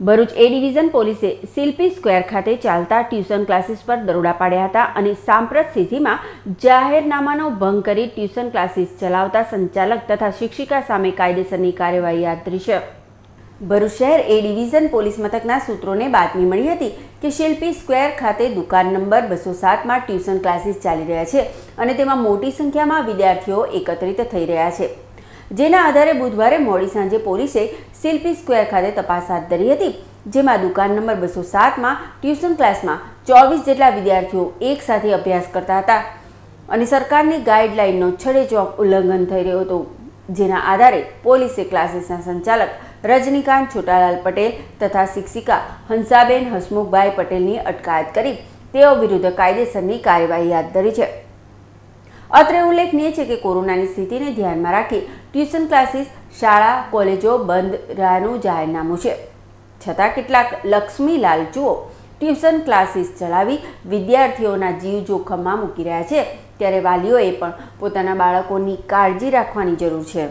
ભરૂચ એ division પોલીસે શિલ્પી square ખાતે ચાલતા ટ્યુશન ક્લાસીસ પર દરોડા પાડ્યા હતા અને સાંપ્રત સ્થિતિમાં જાહેરનામાનો ભંગ કરી ટ્યુશન ક્લાસીસ ચલાવતા સંચાલક તથા શિક્ષિકા સામે કાયદેસરની કાર્યવાહી હાથ ધરી છે. ભરૂચ શહેર એ ડિવિઝન પોલીસ મથકના સૂત્રોને બાતમી મળી હતી કે શિલ્પી સ્ક્વેર ખાતે દુકાન નંબર બસો સાતમાં ટ્યુશન ક્લાસીસ ચાલી રહ્યા છે અને તેમાં મોટી સંખ્યામાં વિદ્યાર્થીઓ એકત્રિત થઈ રહ્યા છે. જેના આધારે બુધવારે મોડી સાંજે પોલીસે શિલ્પી સ્ક્વેર ખાતે તપાસ હાથ ધરી હતી, જેમાં દુકાન નંબર બસો સાતમાં ટ્યુશન ક્લાસમાં ચોવીસ જેટલા વિદ્યાર્થીઓ એક સાથે અભ્યાસ કરતા હતા અને સરકારની ગાઈડલાઇનનો છડેચોક ઉલ્લંઘન થઈ રહ્યો હતો. જેના આધારે પોલીસે ક્લાસીસના સંચાલક રજનીકાંત છોટાલાલ પટેલ તથા શિક્ષિકા હંસાબેન હસમુખભાઈ પટેલની અટકાયત કરી. તેઓ વિરુદ્ધ કાયદેસરની કાર્યવાહી હાથ ધરી છે. અત્રે ઉલ્લેખનીય છે કે કોરોનાની સ્થિતિને ધ્યાનમાં રાખી ટ્યુશન ક્લાસીસ, શાળા, કોલેજો બંધ રહ્યાનું જાહેરનામું છે. છતાં કેટલાક લક્ષ્મી લાલચુઓ ટ્યુશન ક્લાસીસ ચલાવી વિદ્યાર્થીઓના જીવ જોખમમાં મૂકી રહ્યા છે. ત્યારે વાલીઓએ પણ પોતાના બાળકોની કાળજી રાખવાની જરૂર છે.